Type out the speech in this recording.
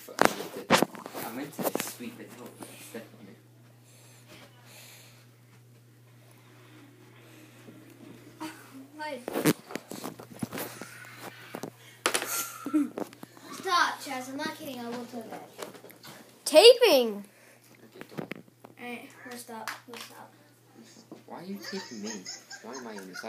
stepped foot. I meant to, I meant to sweep it out, but I stepped on it. Stop, Chaz. I'm not kidding. I will do that. Taping. Alright, we'll stop. We'll stop. Why are you taping me? Why am I in this?